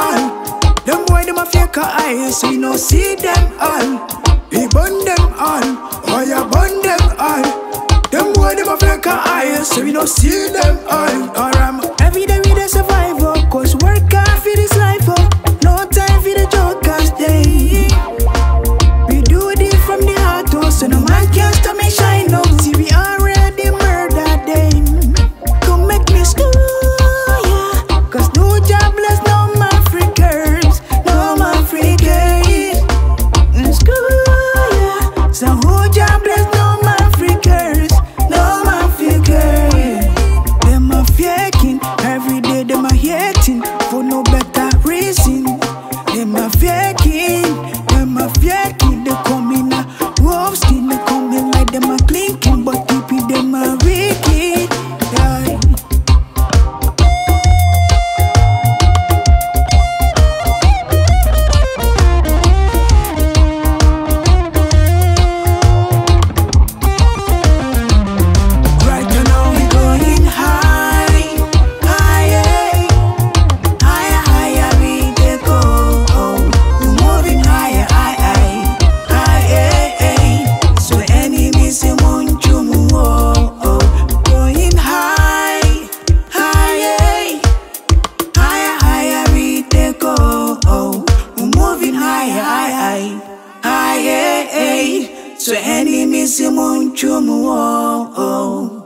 all. Them boy them a fake eyes, we no see them all. We burn them all, oh you burn them all. Them boy them a fake eyes, we no see them all. Or I'm every day we dey survive, cause work. so enemies in one chum. Oh, oh.